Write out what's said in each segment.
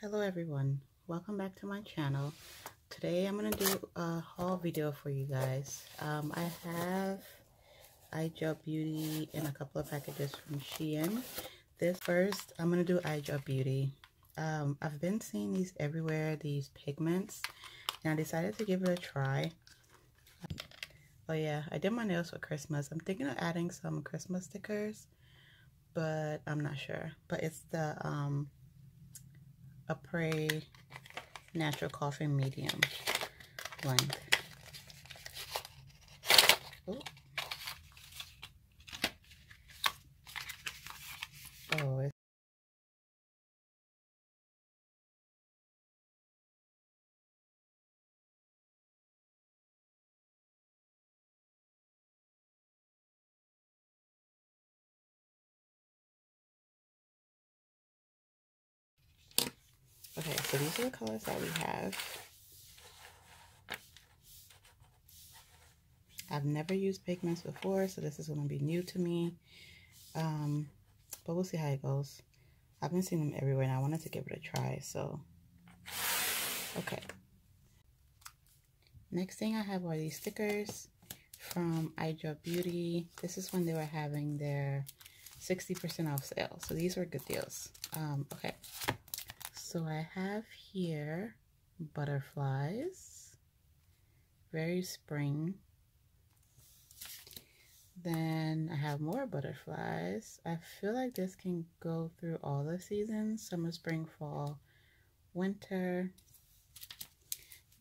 Hello everyone, welcome back to my channel. Today I'm going to do a haul video for you guys. Um, I have iGel Beauty in a couple of packages from Shein. This first, I'm going to do iGel Beauty. Um, I've been seeing these everywhere, these pigments, and I decided to give it a try. Oh yeah, I did my nails for Christmas. I'm thinking of adding some Christmas stickers, but I'm not sure. But it's the um, Apres Natural Coffee Medium length. Ooh. Oh, it's Okay, so these are the colors that we have. I've never used pigments before, so this is going to be new to me. Um, but we'll see how it goes. I've been seeing them everywhere, and I wanted to give it a try, so... Okay. Next thing I have are these stickers from iGel Beauty. This is when they were having their 60% off sale. So these were good deals. Um, okay. So I have here butterflies, very spring. Then I have more butterflies. I feel like this can go through all the seasons, summer, spring, fall, winter.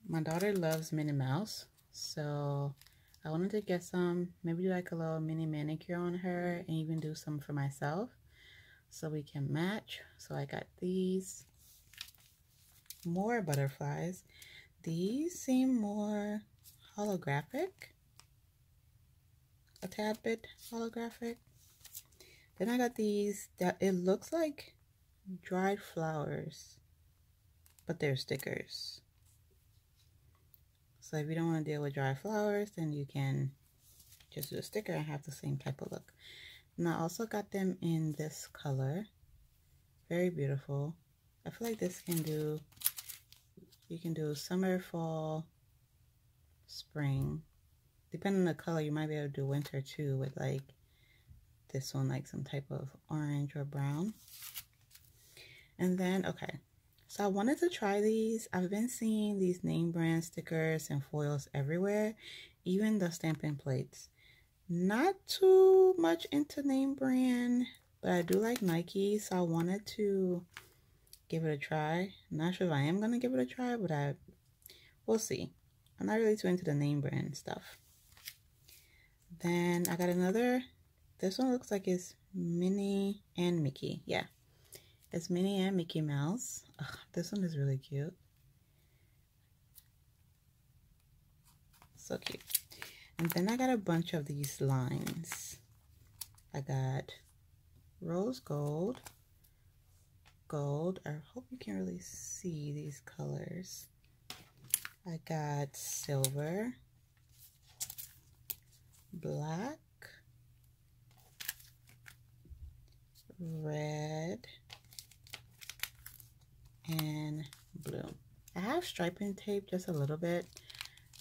My daughter loves Minnie Mouse, so I wanted to get some, maybe do like a little mini manicure on her and even do some for myself so we can match. So I got these more butterflies. These seem more holographic, a tad bit holographic. Then I got these that it looks like dried flowers, but they're stickers. So if you don't want to deal with dry flowers, then you can just do a sticker and have the same type of look. And I also got them in this color. Very beautiful. I feel like this can do you can do summer, fall, spring. Depending on the color, you might be able to do winter too with like this one, like some type of orange or brown. And then, okay, so I wanted to try these. I've been seeing these name brand stickers and foils everywhere, even the stamping plates. Not too much into name brand, but I do like Nike, so I wanted to give it a try. I'm not sure if I am going to give it a try, but I we'll see. I'm not really too into the name brand stuff. Then I got another, this one looks like it's Minnie and Mickey. Yeah, it's Minnie and Mickey Mouse. Ugh, this one is really cute. So cute. And then I got a bunch of these lines. I got rose gold, gold. I hope you can really see these colors. I got silver, black, red, and blue. I have striping tape just a little bit,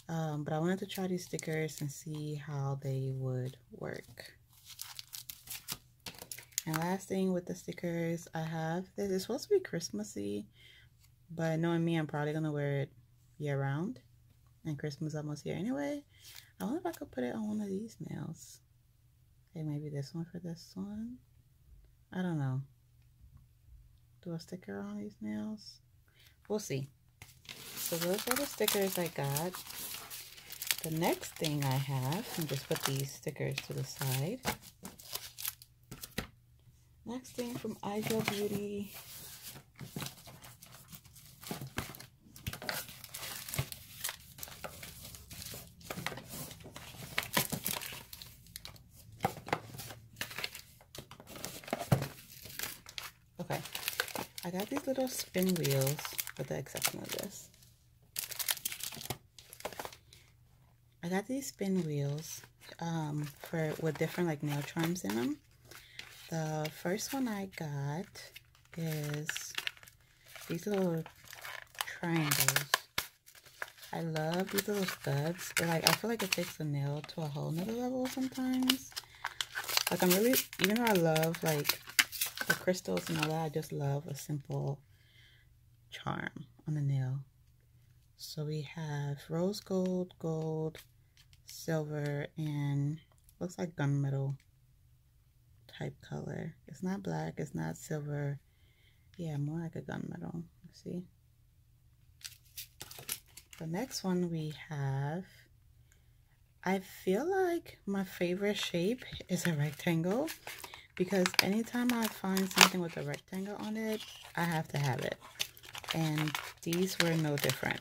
um, but I wanted to try these stickers and see how they would work. And last thing with the stickers, I have this. It's supposed to be Christmassy, but knowing me, I'm probably going to wear it year round. And Christmas almost here anyway. I wonder if I could put it on one of these nails. Okay, maybe this one for this one. I don't know. Do a sticker on these nails? We'll see. So those are the stickers I got. The next thing I have, and just put these stickers to the side. Next thing from iGel Beauty. Okay, I got these little spin wheels with the exception of this. I got these spin wheels um, for with different like nail charms in them. The first one I got is these little triangles. I love these little studs. They're like I feel like it takes the nail to a whole nother level sometimes. Like I'm really even though I love like the crystals and all that, I just love a simple charm on the nail. So we have rose gold, gold, silver, and looks like gunmetal type color. It's not black, it's not silver. Yeah, more like a gunmetal. See? The next one we have, I feel like my favorite shape is a rectangle because anytime I find something with a rectangle on it, I have to have it. And these were no different.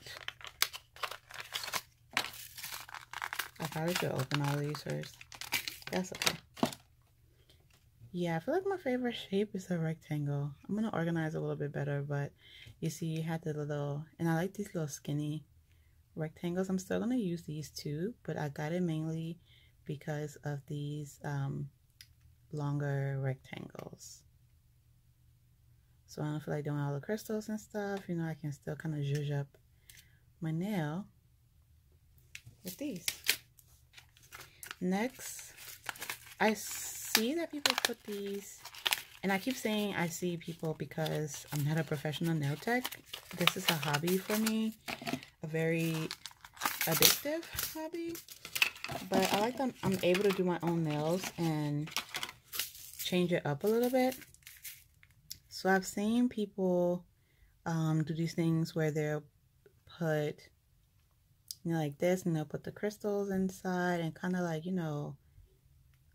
I probably should open all these first. That's okay. Yeah, I feel like my favorite shape is a rectangle. I'm going to organize a little bit better, but you see you had the little, and I like these little skinny rectangles. I'm still going to use these too, but I got it mainly because of these um, longer rectangles. So I don't feel like doing all the crystals and stuff. You know, I can still kind of zhuzh up my nail with these. Next, I see that people put these, and I keep saying I see people because I'm not a professional nail tech. This is a hobby for me, a very addictive hobby. But I like that I'm able to do my own nails and change it up a little bit. So I've seen people um, do these things where they'll put you know, like this, and they'll put the crystals inside and kind of like, you know,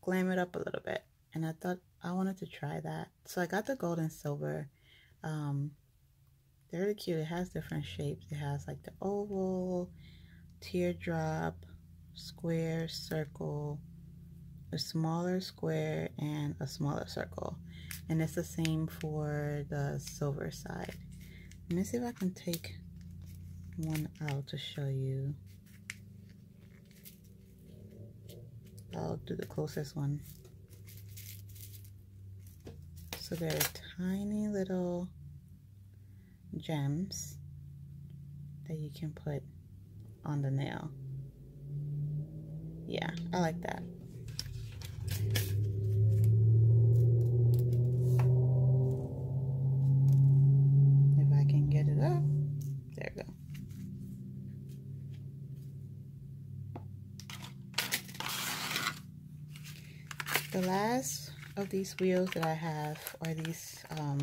glam it up a little bit. And I thought I wanted to try that. So I got the gold and silver. Um, they're really cute. It has different shapes. It has like the oval, teardrop, square, circle, a smaller square, and a smaller circle. And it's the same for the silver side. Let me see if I can take one out to show you. I'll do the closest one. So there are tiny little gems that you can put on the nail. Yeah, I like that. The last of these wheels that I have are these, um,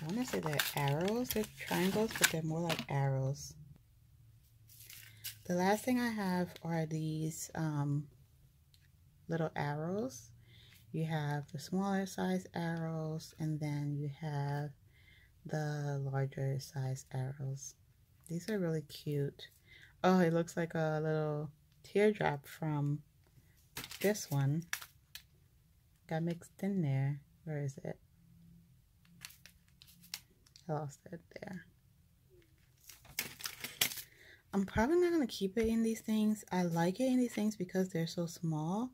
I want to say they're arrows. They're triangles, but they're more like arrows. The last thing I have are these um, little arrows. You have the smaller size arrows, and then you have the larger size arrows. These are really cute. Oh, it looks like a little teardrop from this one got mixed in there. Where is it? I lost it there. I'm probably not going to keep it in these things. I like it in these things because they're so small.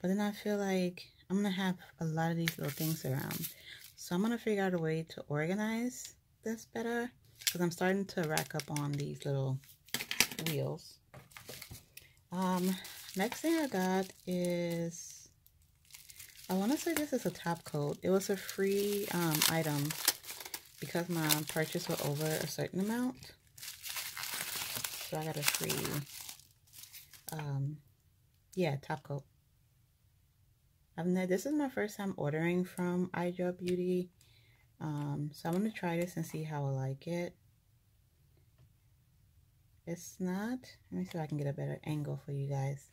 But then I feel like I'm going to have a lot of these little things around. So I'm going to figure out a way to organize this better. Because I'm starting to rack up on these little wheels. Um, next thing I got is, I want to say this is a top coat. It was a free um, item because my purchase was over a certain amount. So I got a free, um, yeah, top coat. I've never, this is my first time ordering from iDrop Beauty. Um, so I'm going to try this and see how I like it. It's not, let me see if I can get a better angle for you guys.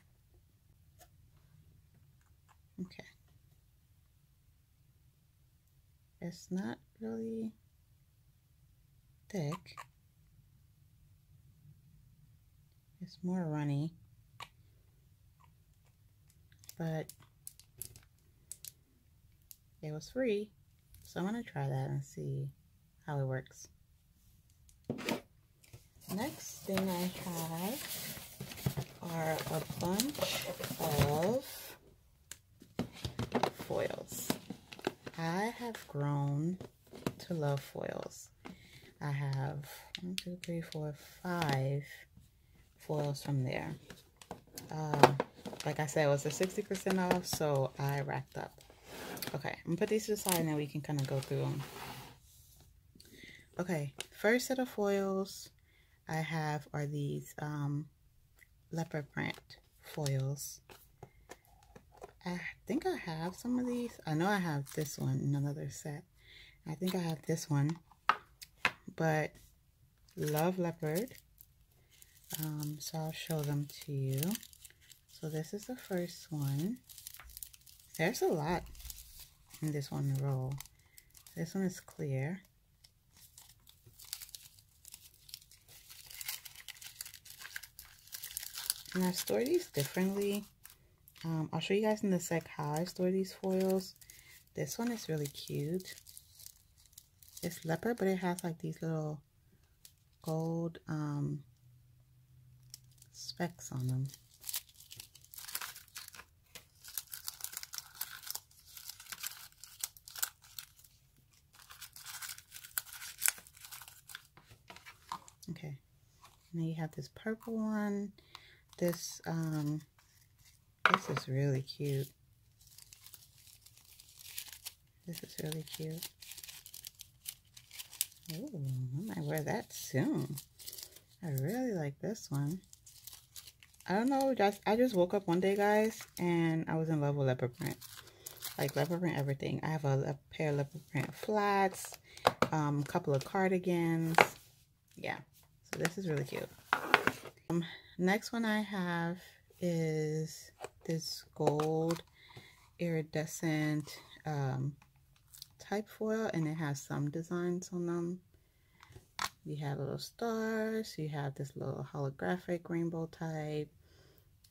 Okay. It's not really thick. It's more runny. But it was free. So I'm going to try that and see how it works. Next thing I have are a bunch of foils. I have grown to Love foils. I have one, two, three, four, five foils from there. Uh, like I said, it was a 60% off, so I racked up. Okay, I'm gonna put these to the side and then we can kind of go through them. Okay, first set of foils I have are these um, leopard print foils. I think I have some of these. I know I have this one in another set. I think I have this one. But love leopard. Um, so I'll show them to you. So this is the first one. There's a lot in this one roll. This one is clear. And I store these differently. Um, I'll show you guys in the sec how I store these foils. This one is really cute. It's leopard, but it has like these little gold um, specks on them. Okay, Now you have this purple one. This, um, this is really cute. This is really cute. Oh, I might wear that soon. I really like this one. I don't know, just I just woke up one day, guys, and I was in love with leopard print. Like leopard print everything. I have a, a pair of leopard print flats, a um, couple of cardigans. Yeah, so this is really cute. Um, next one I have is this gold iridescent um, type foil and it has some designs on them. You have little stars, you have this little holographic rainbow type.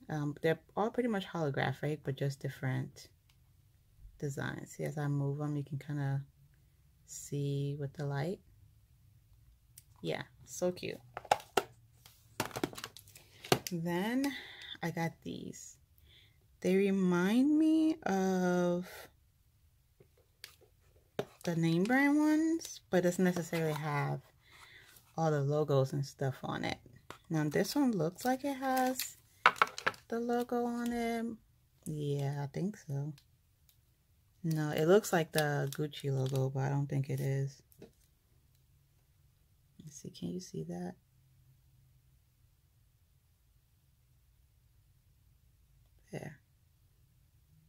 Um, they're all pretty much holographic, but just different designs. See, as I move them, you can kind of see with the light. Yeah, so cute. Then I got these. They remind me of the name brand ones, but doesn't necessarily have all the logos and stuff on it. Now this one looks like it has the logo on it. Yeah, I think so. No, it looks like the Gucci logo, but I don't think it is. Let's see, can you see that? There.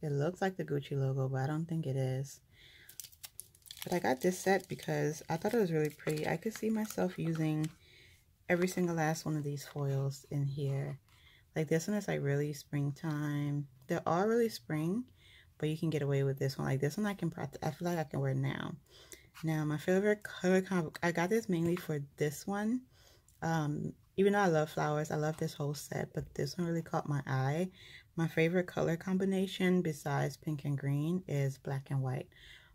It looks like the Gucci logo, but I don't think it is. But I got this set because I thought it was really pretty. I could see myself using every single last one of these foils in here. Like this one is like really springtime. They're all really spring, but you can get away with this one. Like this one I can. I feel like I can wear now. Now my favorite color combo, I got this mainly for this one. Um, even though I love flowers, I love this whole set, but this one really caught my eye. My favorite color combination besides pink and green is black and white.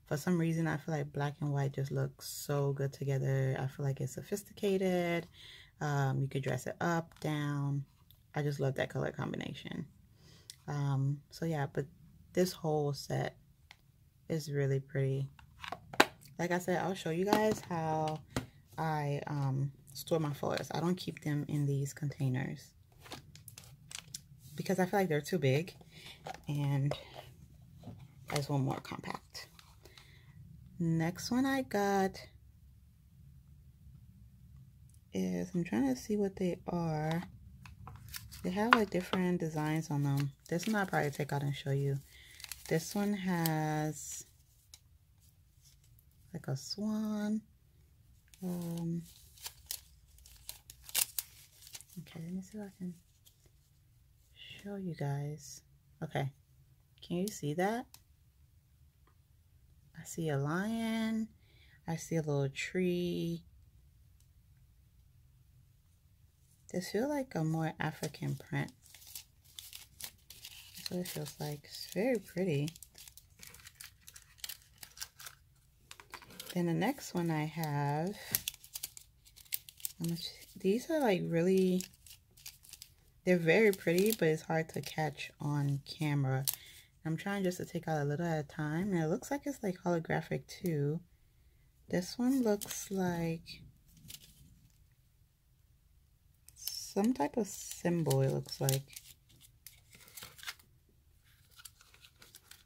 For some reason, I feel like black and white just looks so good together. I feel like it's sophisticated. Um, you could dress it up, down. I just love that color combination. Um, so yeah, but this whole set is really pretty. Like I said, I'll show you guys how I um, store my foils. I don't keep them in these containers because I feel like they're too big and as one more compact. Next one I got is, I'm trying to see what they are. They have like different designs on them. This one I'll probably take out and show you. This one has like a swan. Um, okay, let me see if I can show you guys. Okay, can you see that? I see a lion. I see a little tree. This feels like a more African print. That's what it feels like. It's very pretty. Then the next one I have, um, these are like really they're very pretty, but it's hard to catch on camera. I'm trying just to take out a little at a time. And it looks like it's like holographic too. This one looks like some type of symbol, it looks like.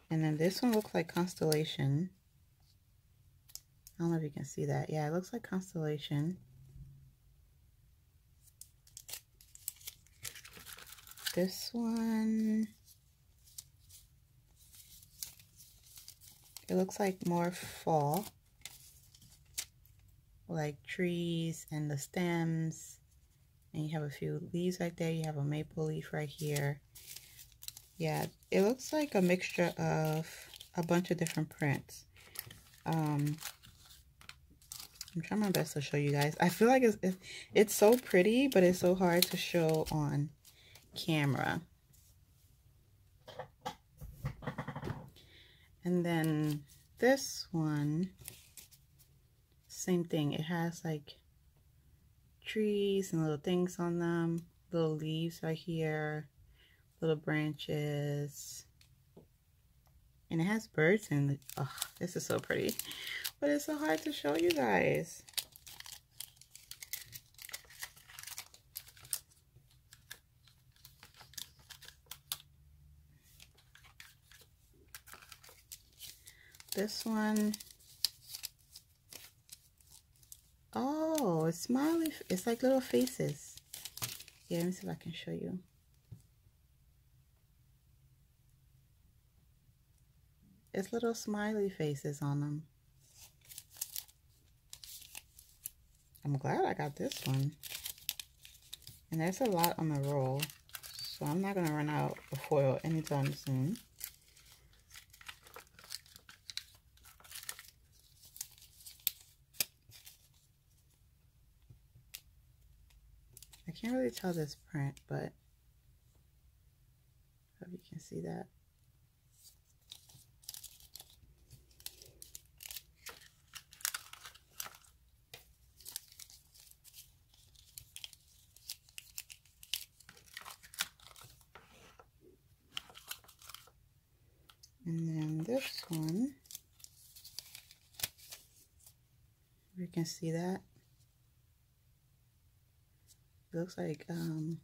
And then this one looks like constellation. I don't know if you can see that. Yeah, it looks like constellation. This one, it looks like more fall. Like trees and the stems. And you have a few leaves right there. You have a maple leaf right here. Yeah, it looks like a mixture of a bunch of different prints. Um, I'm trying my best to show you guys. I feel like it's, it's so pretty, but it's so hard to show on camera. And then this one, same thing. It has like trees and little things on them, little leaves right here, little branches. And it has birds in. Oh, this is so pretty. But it's so hard to show you guys. This one. Oh, it's smiley. It's like little faces. Yeah, let me see if I can show you. It's little smiley faces on them. I'm glad I got this one. And there's a lot on the roll. So I'm not going to run out of foil anytime soon. Can't really tell this print, but hope you can see that. And then this one, you can see that. Looks like, um,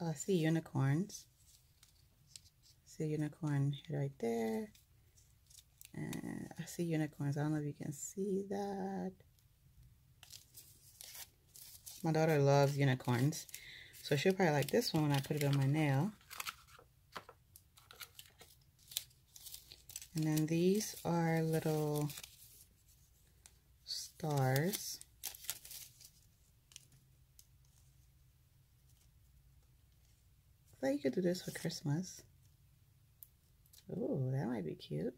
oh, I see unicorns. see unicorn right there. And I see unicorns. I don't know if you can see that. My daughter loves unicorns. So she'll probably like this one when I put it on my nail. And then these are little stars. I you could do this for Christmas. Oh, that might be cute.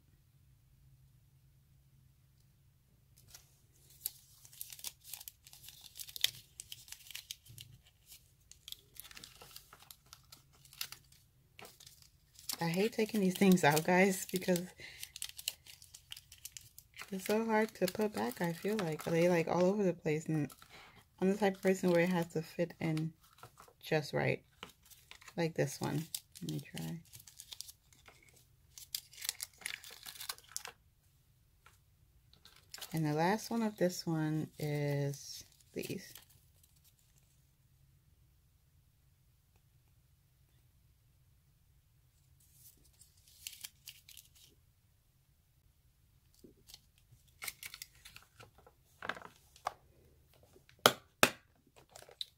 I hate taking these things out, guys, because it's so hard to put back, I feel like. They like all over the place, and I'm the type of person where it has to fit in just right. Like this one. Let me try. And the last one of this one is these.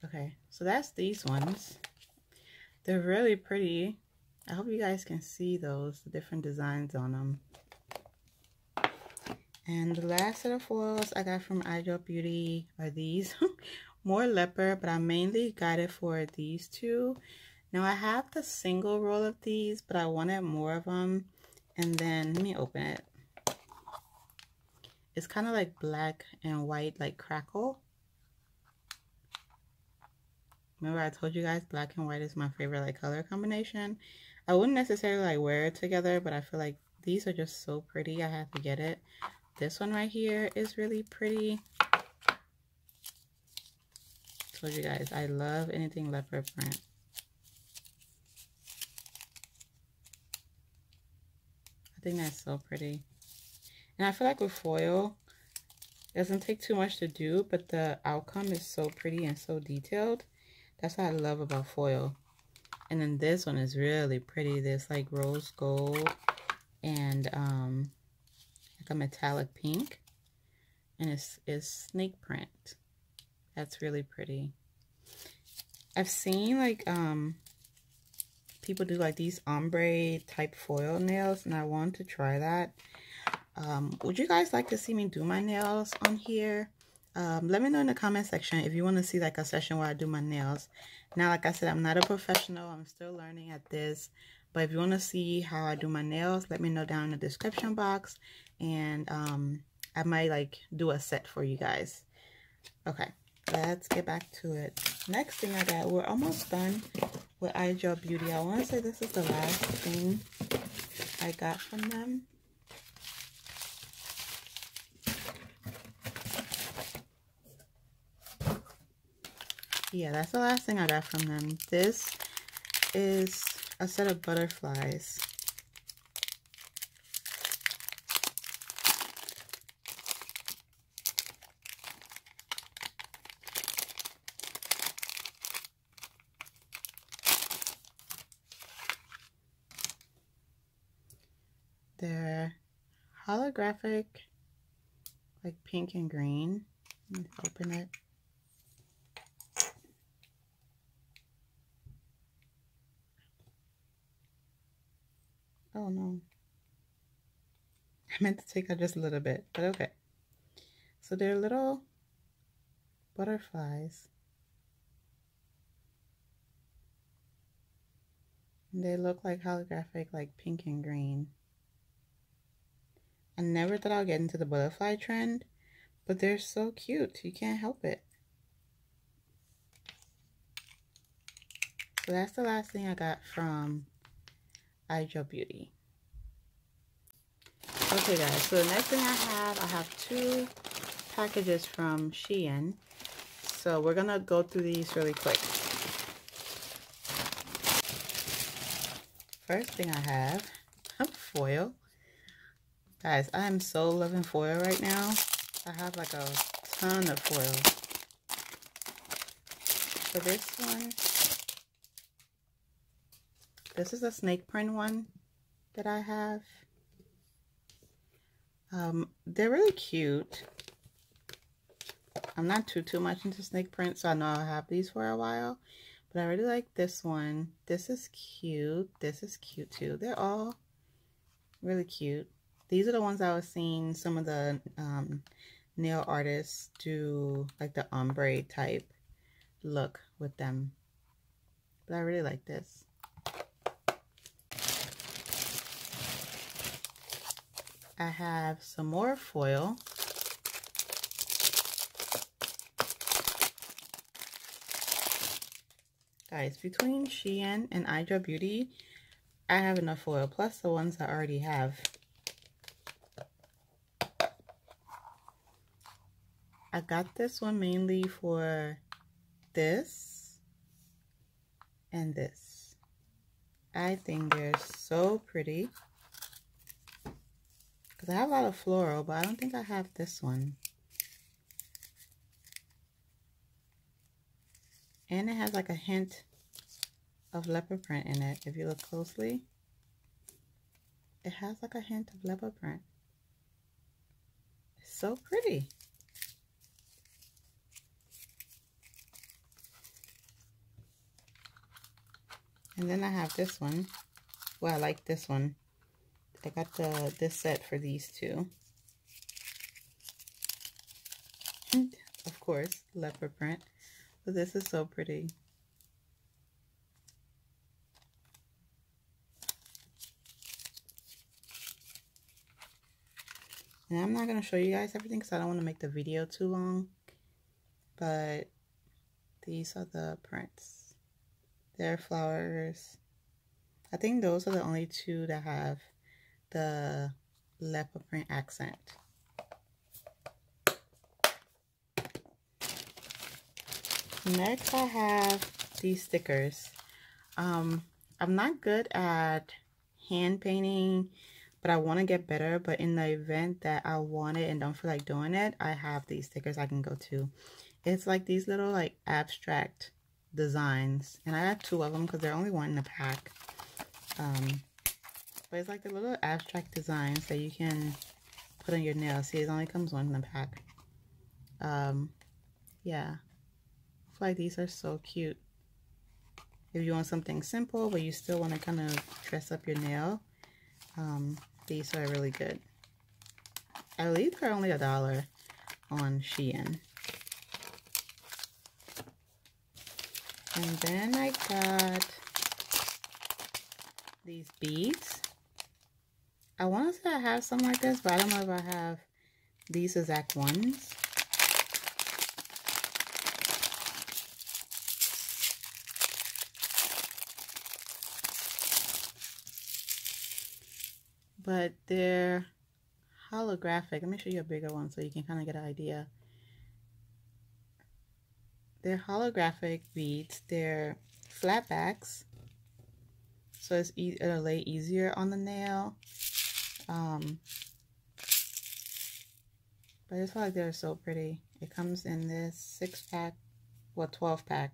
Okay, so that's these ones. They're really pretty. I hope you guys can see those, the different designs on them. And the last set of foils I got from iGel Beauty are these. More leopard, but I mainly got it for these two. Now I have the single roll of these, but I wanted more of them. And then, let me open it. It's kind of like black and white, like crackle. Remember I told you guys black and white is my favorite like color combination. I wouldn't necessarily like wear it together, but I feel like these are just so pretty. I have to get it. This one right here is really pretty. Told you guys, I love anything leopard print. I think that's so pretty. And I feel like with foil, it doesn't take too much to do, but the outcome is so pretty and so detailed. That's what I love about foil. And then this one is really pretty. This like rose gold and um, like a metallic pink. And it's, it's snake print. That's really pretty. I've seen like um people do like these ombre type foil nails and I want to try that. Um, would you guys like to see me do my nails on here? Um, let me know in the comment section if you want to see like a session where I do my nails. Now, like I said, I'm not a professional. I'm still learning at this. But if you want to see how I do my nails, let me know down in the description box. And um, I might like do a set for you guys. Okay, let's get back to it. Next thing I got, we're almost done with iGel Beauty. I want to say this is the last thing I got from them. Yeah, that's the last thing I got from them. This is a set of butterflies. They're holographic, like pink and green. Let me open it. Oh no. I meant to take out just a little bit, but okay. So they're little butterflies. And they look like holographic, like pink and green. I never thought I'd get into the butterfly trend, but they're so cute. You can't help it. So that's the last thing I got from iGel Beauty. Okay guys, so the next thing I have, I have two packages from Shein. So we're gonna go through these really quick. First thing I have, foil. Guys, I am so loving foil right now. I have like a ton of foil. For this one, this is a snake print one that I have. Um, they're really cute. I'm not too, too much into snake print, so I know I'll have these for a while. But I really like this one. This is cute. This is cute too. They're all really cute. These are the ones I was seeing some of the um, nail artists do like the ombre type look with them. But I really like this. I have some more foil. Guys, between Shein and iGel Beauty, I have enough foil, plus the ones I already have. I got this one mainly for this and this. I think they're so pretty. Because I have a lot of floral, but I don't think I have this one. And it has like a hint of leopard print in it. If you look closely, it has like a hint of leopard print. It's so pretty. And then I have this one. Well, I like this one. I got the this set for these two. And of course, leopard print. But this is so pretty. And I'm not going to show you guys everything because I don't want to make the video too long. But these are the prints. They're flowers. I think those are the only two that have the leopard print accent. Next, I have these stickers. Um, I'm not good at hand painting but I want to get better. But in the event that I want it and don't feel like doing it, I have these stickers I can go to. It's like these little like abstract designs. And I have two of them because they're only one in the pack. Um, but it's like the little abstract designs that you can put on your nails. See, it only comes one in the pack. Um, yeah. I feel like these are so cute. If you want something simple, but you still want to kind of dress up your nail, um, these are really good. I believe they're only a dollar on Shein. And then I got these beads. I want to say I have some like this, but I don't know if I have these exact ones. But they're holographic. Let me show you a bigger one so you can kind of get an idea. They're holographic beads. They're flat backs. So it's e it'll lay easier on the nail. Um, but I just feel like they're so pretty. It comes in this six pack, well, 12 pack.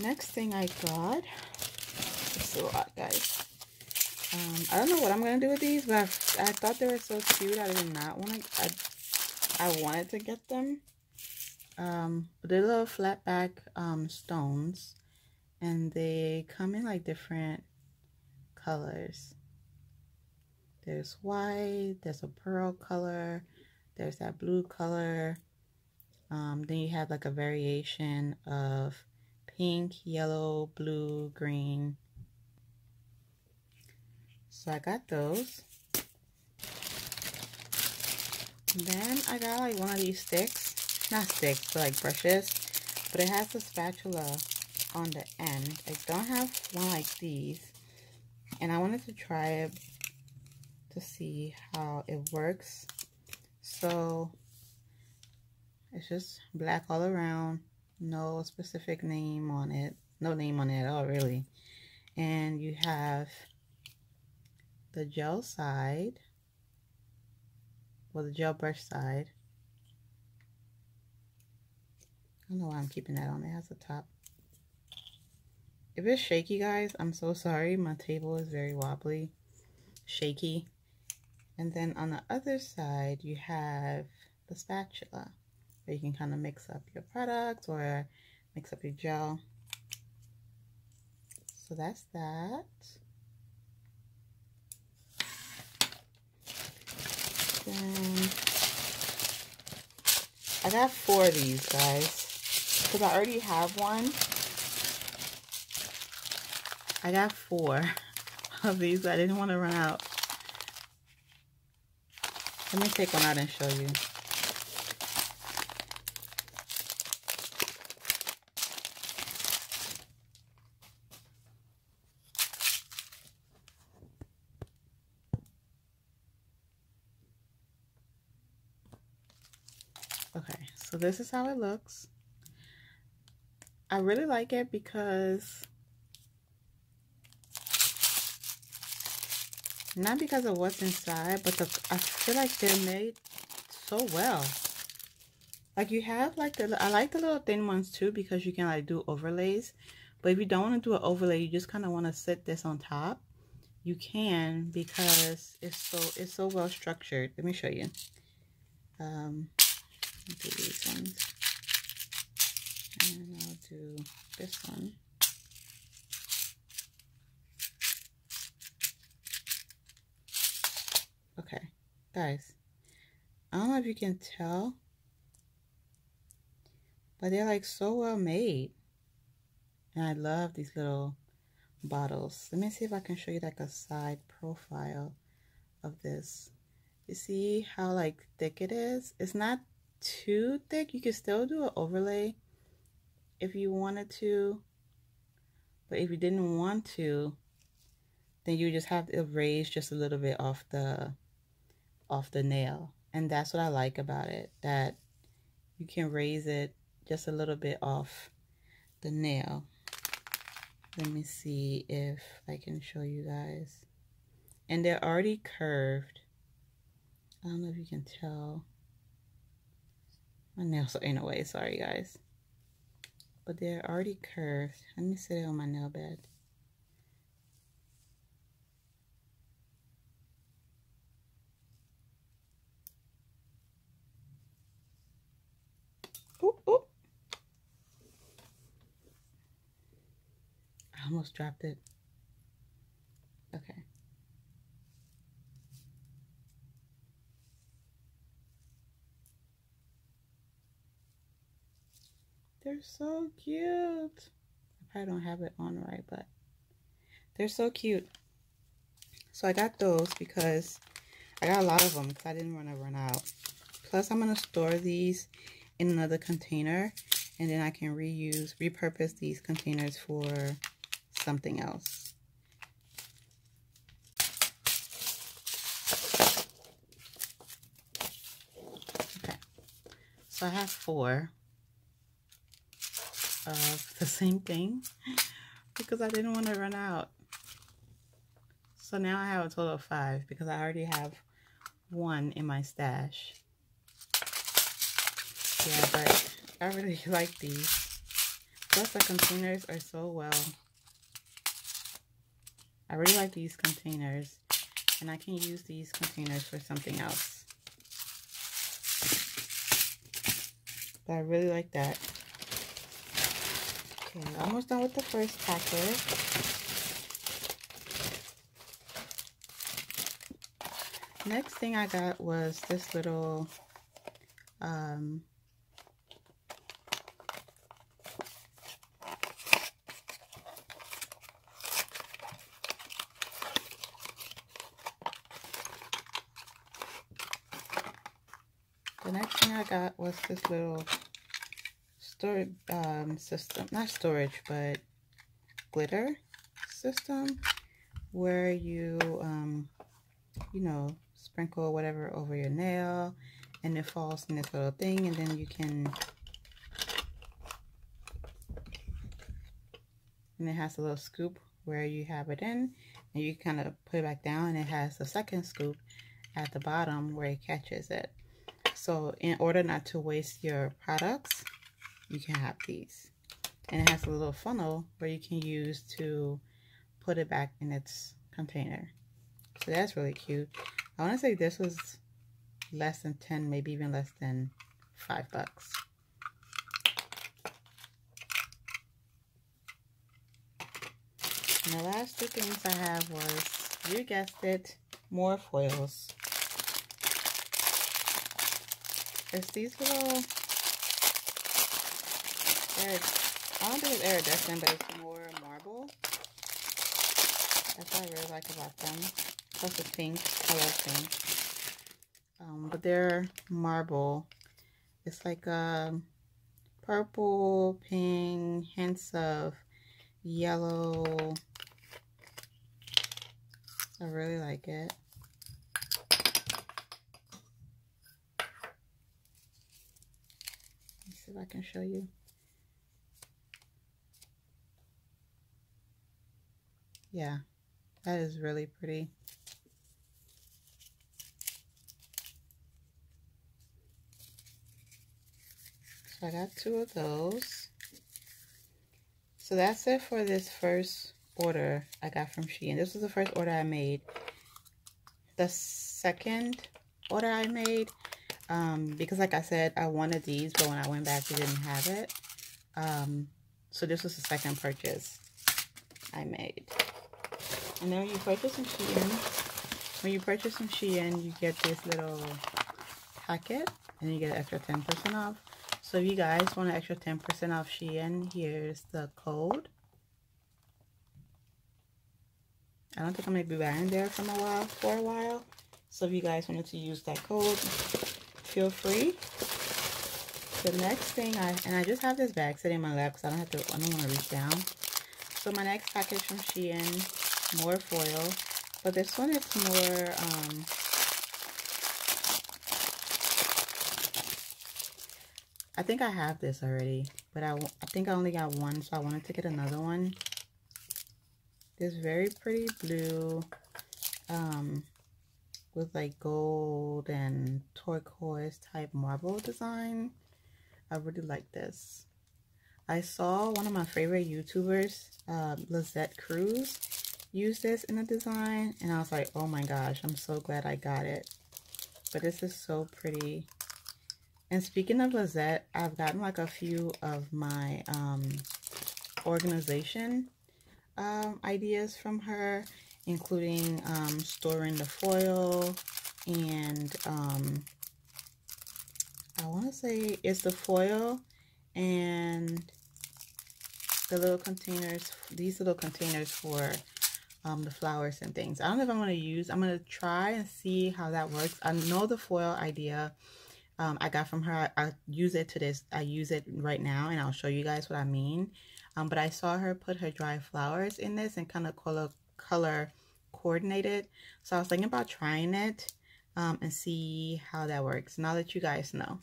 Next thing I got, it's so hot, guys. Um, I don't know what I'm gonna do with these, but I, I thought they were so cute. I did not want to. I, I wanted to get them. Um, they're little flat back um, stones, and they come in like different colors. There's white. There's a pearl color. There's that blue color. Um, then you have like a variation of pink, yellow, blue, green, so I got those. Then I got like one of these sticks. Not sticks, but like brushes. But it has a spatula on the end. I don't have one like these. And I wanted to try it to see how it works. So it's just black all around. No specific name on it. No name on it at all, really. And you have the gel side, well, the gel brush side. I don't know why I'm keeping that on. It has a top. If it's shaky, guys, I'm so sorry. My table is very wobbly, shaky. And then on the other side, you have the spatula where you can kind of mix up your products or mix up your gel. So that's that. then I got four of these guys because I already have one. I got four of these. I didn't want to run out. Let me take one out and show you. Okay, so this is how it looks. I really like it because not because of what's inside, but the I feel like they're made so well. Like you have like the I like the little thin ones too because you can like do overlays. But if you don't want to do an overlay, you just kind of want to set this on top. You can because it's so it's so well structured. Let me show you. Um, do these ones. And I'll do this one. Guys, I don't know if you can tell, but they're like so well made. And I love these little bottles. Let me see if I can show you like a side profile of this. You see how like thick it is? It's not too thick. You can still do an overlay if you wanted to. But if you didn't want to, then you just have to raise just a little bit off the off the nail. And that's what I like about it. That you can raise it just a little bit off the nail. Let me see if I can show you guys. And they're already curved. I don't know if you can tell. My nails are in a way, sorry guys. But they're already curved. Let me sit it on my nail bed. Ooh, ooh. I almost dropped it. Okay. They're so cute. I probably don't have it on right, but they're so cute. So I got those because I got a lot of them because I didn't want to run out. Plus, I'm going to store these in another container and then I can reuse, repurpose these containers for something else. Okay, so I have four of the same thing because I didn't want to run out. So now I have a total of five because I already have one in my stash. Yeah, but I really like these. Plus the containers are so well. I really like these containers. And I can use these containers for something else. But I really like that. Okay, almost done with the first packet. Next thing I got was this little um, the next thing This little storage um, system, not storage, but glitter system where you, um, you know, sprinkle whatever over your nail and it falls in this little thing and then you can, and it has a little scoop where you have it in and you kind of put it back down and it has a second scoop at the bottom where it catches it. So in order not to waste your products, you can have these. And it has a little funnel where you can use to put it back in its container. So that's really cute. I want to say this was less than 10, maybe even less than 5 bucks. And the last two things I have was, you guessed it, more foils. It's these little, I don't think it's iridescent, but it's more marble. That's what I really like about them. Plus the pink, I love pink. Um, but they're marble. It's like a purple, pink, hints of yellow. I really like it. see if I can show you. Yeah, that is really pretty. So I got two of those. So that's it for this first order I got from Shein. This was the first order I made. The second order I made um, because like I said, I wanted these, but when I went back, they didn't have it. Um, so this was the second purchase I made. And then when you purchase from Shein, when you purchase from Shein, you get this little packet, and you get an extra 10% off. So if you guys want an extra 10% off Shein, here's the code. I don't think I'm going to be buying there from a while, for a while. So if you guys wanted to use that code, feel free. The next thing I, and I just have this bag sitting in my lap because I don't have to, I don't want to reach down. So my next package from Shein, more foil. But this one is more, um, I think I have this already, but I, I think I only got one, so I wanted to get another one. this very pretty blue um, with like gold and turquoise type marble design. I really like this. I saw one of my favorite YouTubers, uh, Lizette Cruz, use this in a design and I was like, oh my gosh, I'm so glad I got it. But this is so pretty. And speaking of Lizette, I've gotten like a few of my um, organization um, ideas from her, including um, storing the foil and um, I want to say it's the foil and the little containers, these little containers for um, the flowers and things. I don't know if I'm going to use, I'm going to try and see how that works. I know the foil idea um, I got from her. I, I, use it to this. I use it right now and I'll show you guys what I mean. Um, but I saw her put her dry flowers in this and kind of color, color coordinated. So I was thinking about trying it um, and see how that works. Now that you guys know.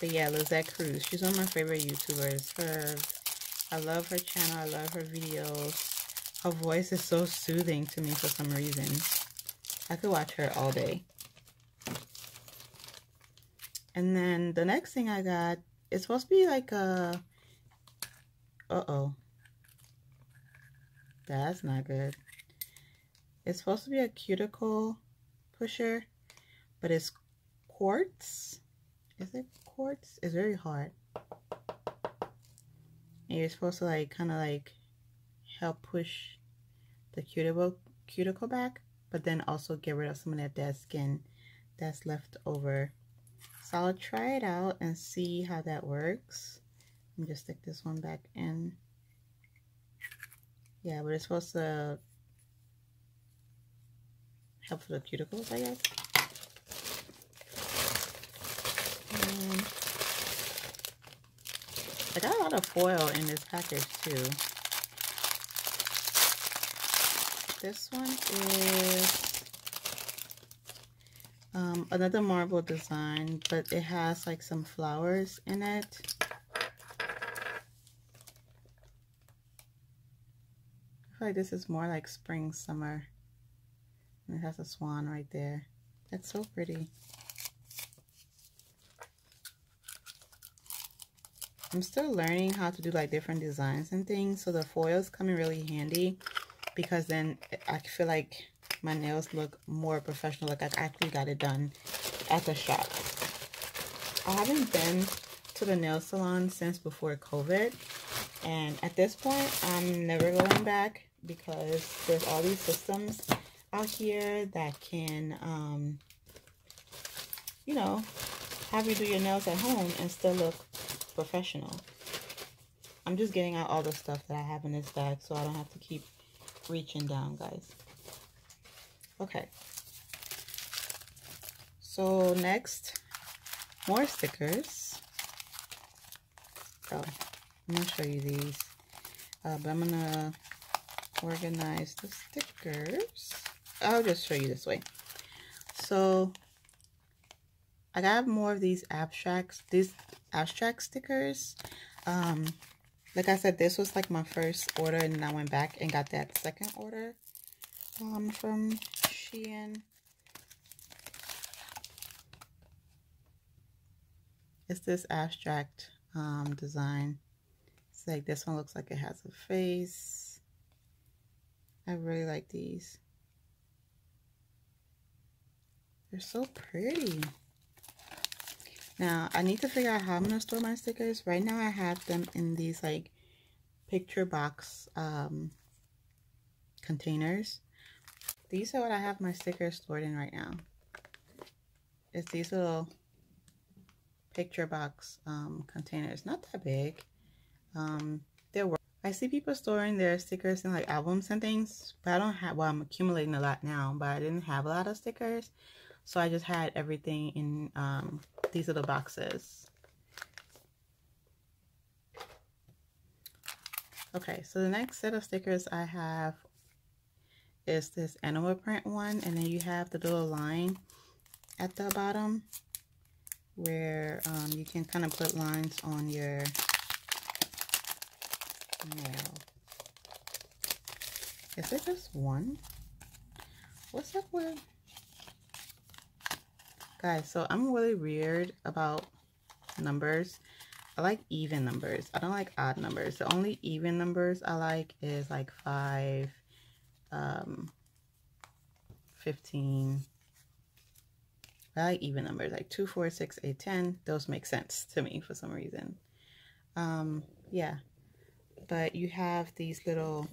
But yeah, Lizette Cruz. She's one of my favorite YouTubers. Her, I love her channel. I love her videos. Her voice is so soothing to me for some reason. I could watch her all day. And then the next thing I got, it's supposed to be like a, uh-oh. That's not good. It's supposed to be a cuticle pusher, but it's quartz. Is it quartz? It's very hard. And you're supposed to like kind of like help push the cuticle cuticle back, but then also get rid of some of that dead skin that's left over so I'll try it out and see how that works. Let me just stick this one back in. Yeah, but it's supposed to help for the cuticles, I guess. And I got a lot of foil in this package too. This one is um, another marble design, but it has like some flowers in it. I feel like this is more like spring, summer. And it has a swan right there. That's so pretty. I'm still learning how to do like different designs and things. So the foils come in really handy because then I feel like my nails look more professional. Like I actually got it done at the shop. I haven't been to the nail salon since before COVID. And at this point, I'm never going back because there's all these systems out here that can, um, you know, have you do your nails at home and still look professional. I'm just getting out all the stuff that I have in this bag so I don't have to keep reaching down, guys. Okay. So next, more stickers. Oh, I'm going to show you these. Uh, but I'm going to organize the stickers. I'll just show you this way. So I got more of these abstracts, these abstract stickers. Um, like I said, this was like my first order and then I went back and got that second order um, from Shein. It's this abstract um, design. It's like this one looks like it has a face. I really like these. They're so pretty. Now, I need to figure out how I'm going to store my stickers. Right now, I have them in these, like, picture box um, containers. These are what I have my stickers stored in right now. It's these little picture box um, containers. Not that big. Um, I see people storing their stickers in like albums and things, but I don't have, well, I'm accumulating a lot now, but I didn't have a lot of stickers. So I just had everything in um, these little boxes. Okay, so the next set of stickers I have is this animal print one and then you have the little line at the bottom where um, you can kind of put lines on your nail. Is it just one? What's up with... Guys, so I'm really weird about numbers. I like even numbers. I don't like odd numbers. The only even numbers I like is like 5, um, 15. I like even numbers like 2, 4, 6, 8, 10. Those make sense to me for some reason. Um, yeah. But you have these little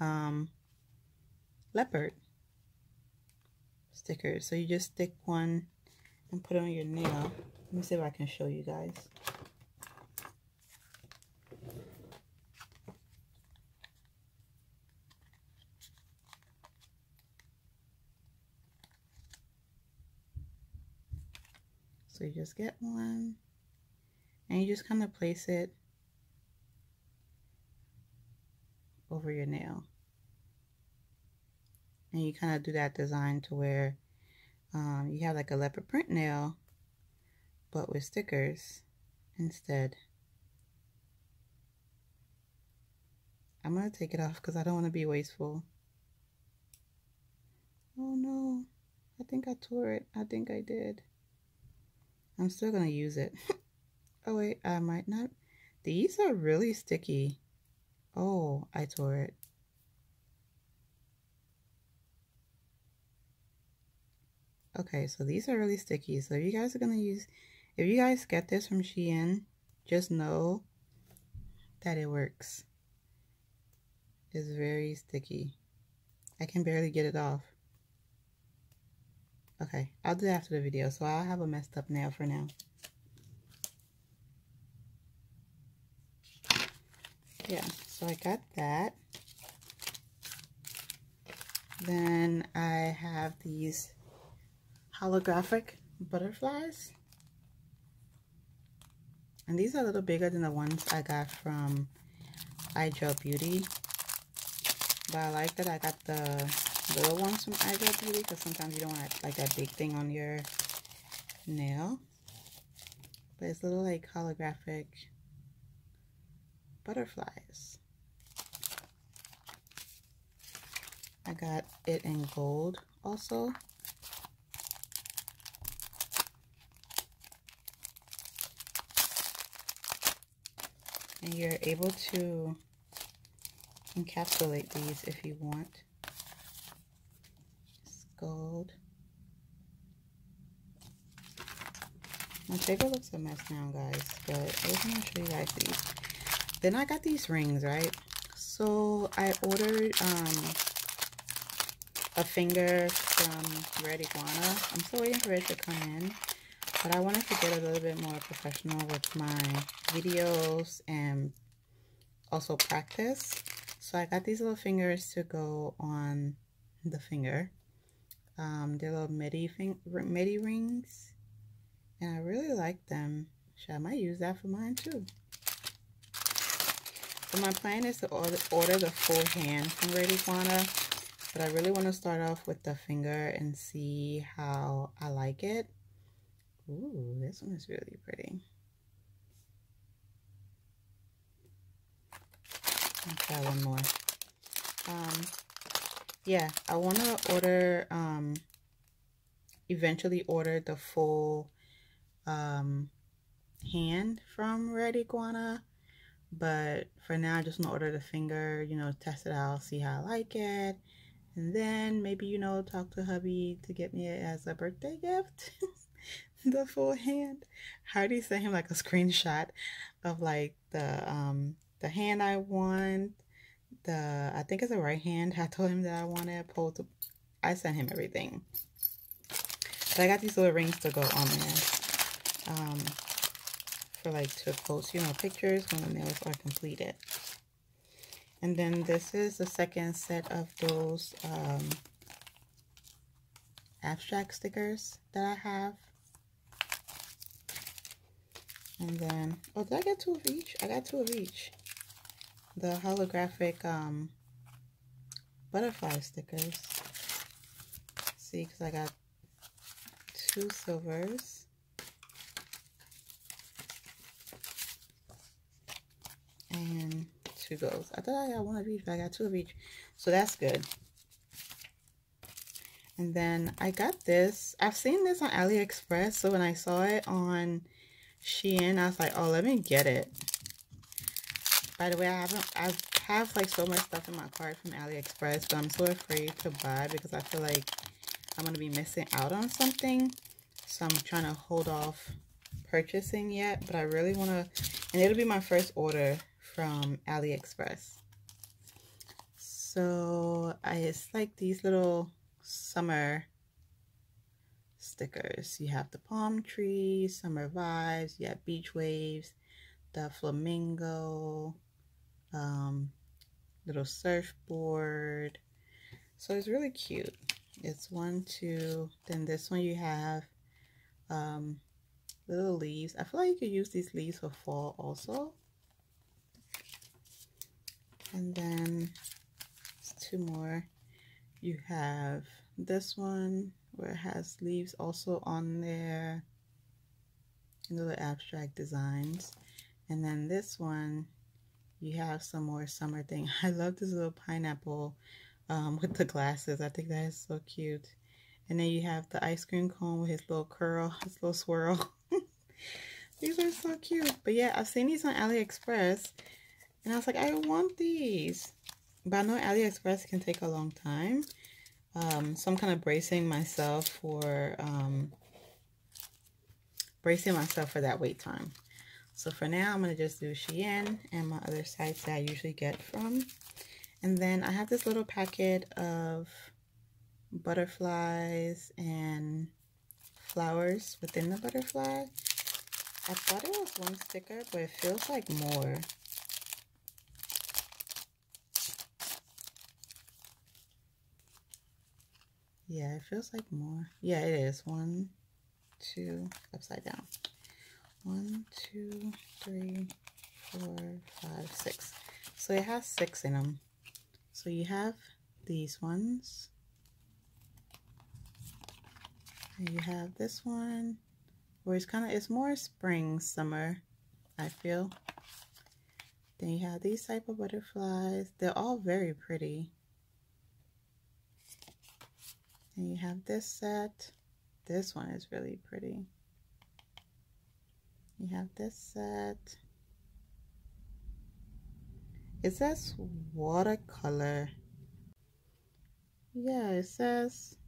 um, leopard stickers. So you just stick one and put it on your nail. Let me see if I can show you guys. So you just get one and you just kind of place it over your nail. And you kind of do that design to where um, you have like a leopard print nail, but with stickers instead. I'm going to take it off because I don't want to be wasteful. Oh no, I think I tore it. I think I did. I'm still going to use it. oh wait, I might not. These are really sticky. Oh, I tore it. Okay, so these are really sticky. So if you guys are going to use, if you guys get this from Shein, just know that it works. It's very sticky. I can barely get it off. Okay, I'll do after the video. So I'll have a messed up nail for now. Yeah, so I got that. Then I have these holographic butterflies. And these are a little bigger than the ones I got from iGel Beauty. But I like that I got the little ones from iGel Beauty because sometimes you don't want like that big thing on your nail. But it's little like holographic butterflies. I got it in gold also. And you're able to encapsulate these if you want. It's gold. My paper looks a mess now, guys, but I just want to show you guys these. Then I got these rings, right? So I ordered um, a finger from Red Iguana. I'm still waiting for it to come in. But I wanted to get a little bit more professional with my videos and also practice. So I got these little fingers to go on the finger. Um, they're little midi, midi rings. And I really like them. So I might use that for mine too. So my plan is to order, order the full hand from Red Iguana. But I really want to start off with the finger and see how I like it. Ooh, this one is really pretty. Try one more. Um, yeah, I want to order, um, eventually order the full um, hand from Red Iguana. But for now, I just want to order the finger, you know, test it out, see how I like it. And then maybe, you know, talk to hubby to get me as a birthday gift. the full hand. I already sent him like a screenshot of like the um the hand I want. The I think it's a right hand. I told him that I wanted pull to I sent him everything. But I got these little rings to go on there. Um for like to post, you know, pictures when the nails are completed. And then this is the second set of those um, abstract stickers that I have. And then, oh, did I get two of each? I got two of each. The holographic um, butterfly stickers. See, because I got two silvers. And two goes. I thought I got one of each, but I got two of each. So that's good. And then I got this. I've seen this on AliExpress. So when I saw it on Shein, I was like, oh, let me get it. By the way, I haven't, I have like so much stuff in my cart from AliExpress, but I'm so afraid to buy because I feel like I'm going to be missing out on something. So I'm trying to hold off purchasing yet, but I really want to, and it'll be my first order from AliExpress. So I, it's like these little summer stickers. You have the palm tree, summer vibes, you have beach waves, the flamingo, um, little surfboard. So it's really cute. It's one, two, then this one you have um, little leaves. I feel like you could use these leaves for fall also. And then two more. You have this one where it has leaves also on there. Little abstract designs. And then this one, you have some more summer thing. I love this little pineapple um, with the glasses. I think that is so cute. And then you have the ice cream cone with his little curl, his little swirl. these are so cute. But yeah, I've seen these on AliExpress. And I was like, I want these. But I know AliExpress can take a long time. Um, so I'm kind of bracing myself for um, bracing myself for that wait time. So for now, I'm going to just do Shein and my other sites that I usually get from. And then I have this little packet of butterflies and flowers within the butterfly. I thought it was one sticker, but it feels like more. Yeah, it feels like more. Yeah, it is. One, two, upside down. One, two, three, four, five, six. So it has six in them. So you have these ones. And you have this one where it's kind of, it's more spring, summer, I feel. Then you have these type of butterflies. They're all very pretty. And you have this set. This one is really pretty. You have this set. It says watercolor. Yeah, it says,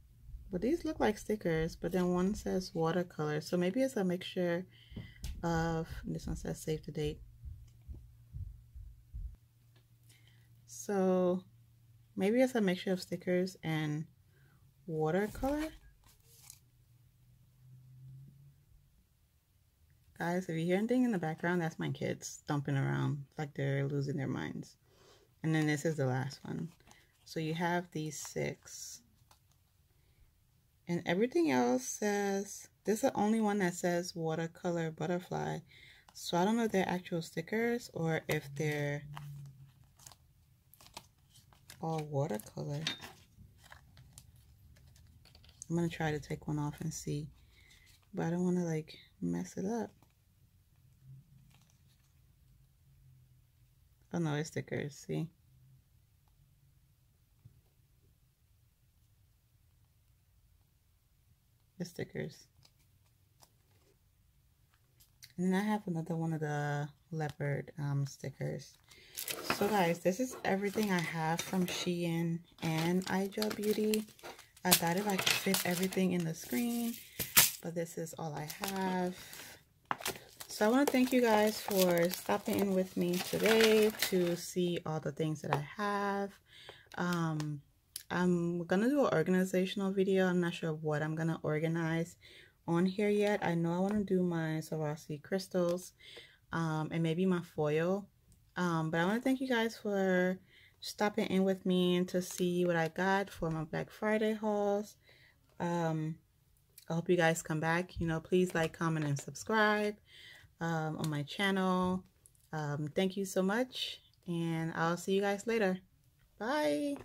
but these look like stickers, but then one says watercolor. So maybe it's a mixture of, this one says save the date. So maybe it's a mixture of stickers and watercolor. Guys, if you hear anything in the background, that's my kids stomping around like they're losing their minds. And then this is the last one. So you have these six. And everything else says, this is the only one that says watercolor butterfly. So I don't know if they're actual stickers or if they're all watercolor. I'm going to try to take one off and see. But I don't want to like mess it up. Oh no, it's stickers, see? The stickers. And then I have another one of the leopard um, stickers. So guys, this is everything I have from Shein and iGel Beauty. I thought if I could fit everything in the screen, but this is all I have. So I want to thank you guys for stopping in with me today to see all the things that I have. Um, I'm going to do an organizational video. I'm not sure what I'm going to organize on here yet. I know I want to do my Swarovski crystals um, and maybe my foil. Um, but I want to thank you guys for stopping in with me to see what I got for my Black Friday hauls. Um, I hope you guys come back. You know, please like, comment, and subscribe um, on my channel. Um, thank you so much, and I'll see you guys later. Bye.